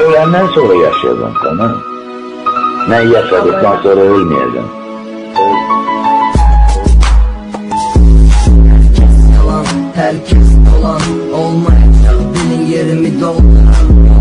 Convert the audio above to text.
Ölenden sonra yaşayacaksın tamam mı? Ben yaşadıktan sonra ölmeyeceğim. yalan Herkes yalan olmayacak Benim yerimi dolduran